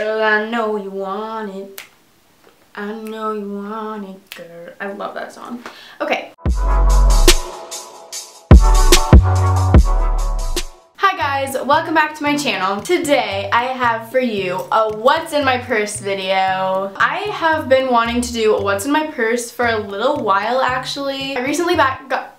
Girl, I know you want it. I know you want it, girl. I love that song. Okay. Hi guys, welcome back to my channel. Today I have for you a what's in my purse video. I have been wanting to do a what's in my purse for a little while actually. I recently back got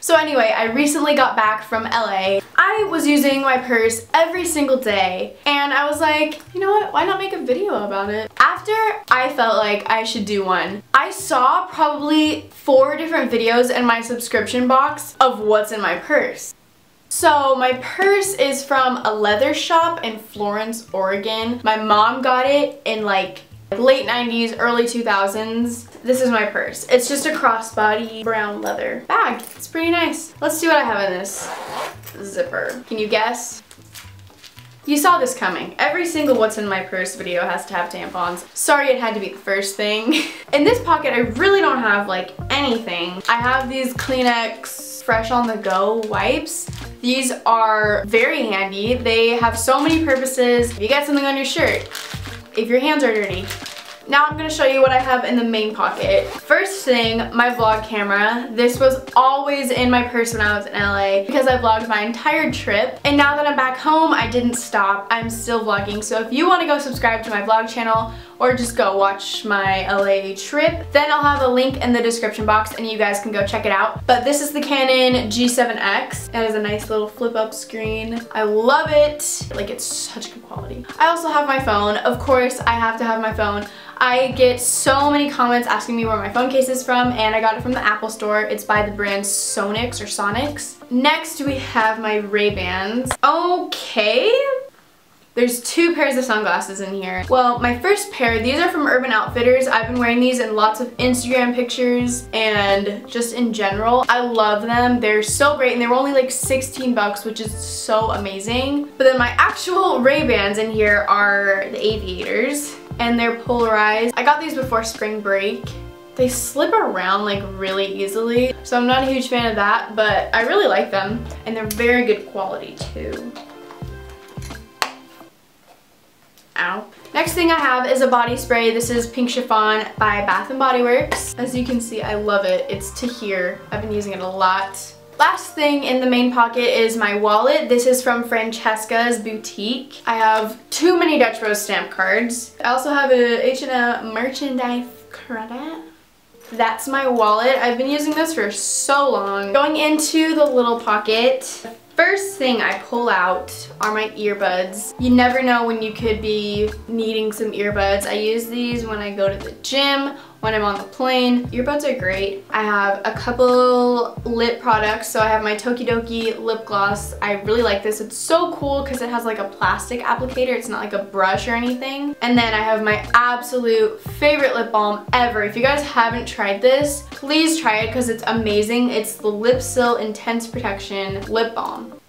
so anyway, I recently got back from LA. I was using my purse every single day and I was like, you know what, why not make a video about it? After I felt like I should do one, I saw probably four different videos in my subscription box of what's in my purse. So my purse is from a leather shop in Florence, Oregon. My mom got it in like late 90s, early 2000s. This is my purse. It's just a crossbody brown leather bag. It's pretty nice. Let's see what I have in this zipper. Can you guess? You saw this coming. Every single what's in my purse video has to have tampons. Sorry it had to be the first thing. in this pocket I really don't have like anything. I have these Kleenex Fresh on the Go wipes. These are very handy. They have so many purposes. If you get something on your shirt, if your hands are dirty, now I'm gonna show you what I have in the main pocket. First thing, my vlog camera. This was always in my purse when I was in LA because I vlogged my entire trip. And now that I'm back home, I didn't stop. I'm still vlogging. So if you wanna go subscribe to my vlog channel or just go watch my LA trip, then I'll have a link in the description box and you guys can go check it out. But this is the Canon G7X. It has a nice little flip up screen. I love it. Like it's such good quality. I also have my phone. Of course, I have to have my phone. I get so many comments asking me where my phone case is from and I got it from the Apple store. It's by the brand Sonix or Sonics. Next we have my Ray-Bans. Okay, there's two pairs of sunglasses in here. Well, my first pair, these are from Urban Outfitters. I've been wearing these in lots of Instagram pictures and just in general. I love them. They're so great and they were only like 16 bucks, which is so amazing. But then my actual Ray-Bans in here are the Aviators and they're polarized. I got these before spring break. They slip around like really easily, so I'm not a huge fan of that, but I really like them, and they're very good quality too. Ow. Next thing I have is a body spray. This is Pink Chiffon by Bath & Body Works. As you can see, I love it. It's to here. I've been using it a lot. Last thing in the main pocket is my wallet. This is from Francesca's Boutique. I have too many Dutch Bros stamp cards. I also have a H&M merchandise credit. That's my wallet. I've been using this for so long. Going into the little pocket, First thing I pull out are my earbuds. You never know when you could be needing some earbuds. I use these when I go to the gym when I'm on the plane. Earbuds are great. I have a couple lip products. So I have my Tokidoki lip gloss. I really like this. It's so cool because it has like a plastic applicator. It's not like a brush or anything. And then I have my absolute favorite lip balm ever. If you guys haven't tried this, please try it because it's amazing. It's the Lipsil Intense Protection Lip Balm.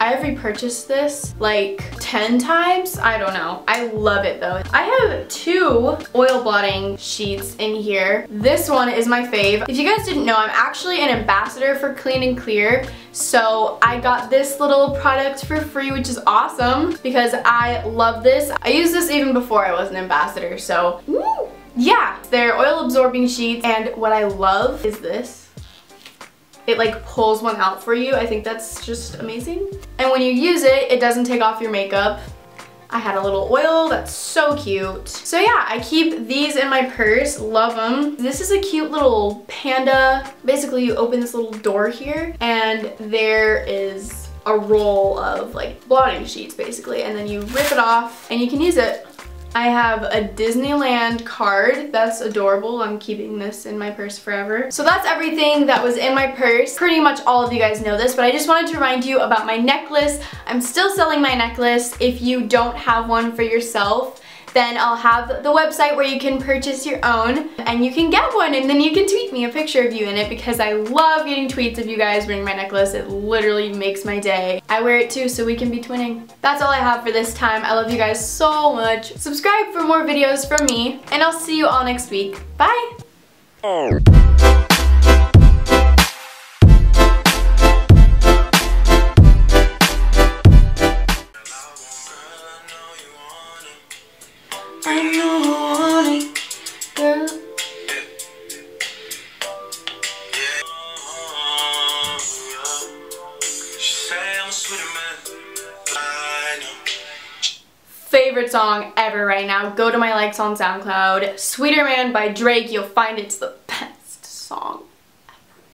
I've repurchased this like 10 times. I don't know. I love it though. I have two oil blotting sheets in here. This one is my fave. If you guys didn't know, I'm actually an ambassador for Clean and Clear. So I got this little product for free, which is awesome because I love this. I used this even before I was an ambassador. So woo! yeah, they're oil absorbing sheets. And what I love is this it like pulls one out for you. I think that's just amazing. And when you use it, it doesn't take off your makeup. I had a little oil, that's so cute. So yeah, I keep these in my purse, love them. This is a cute little panda. Basically you open this little door here and there is a roll of like blotting sheets basically and then you rip it off and you can use it I have a Disneyland card. That's adorable. I'm keeping this in my purse forever. So that's everything that was in my purse. Pretty much all of you guys know this, but I just wanted to remind you about my necklace. I'm still selling my necklace. If you don't have one for yourself, then I'll have the website where you can purchase your own and you can get one and then you can tweet me a picture of you in it because I love getting tweets of you guys wearing my necklace. It literally makes my day. I wear it too so we can be twinning. That's all I have for this time. I love you guys so much. Subscribe for more videos from me and I'll see you all next week. Bye! I favorite song ever right now. Go to my likes on SoundCloud. Sweeterman by Drake. You'll find it's the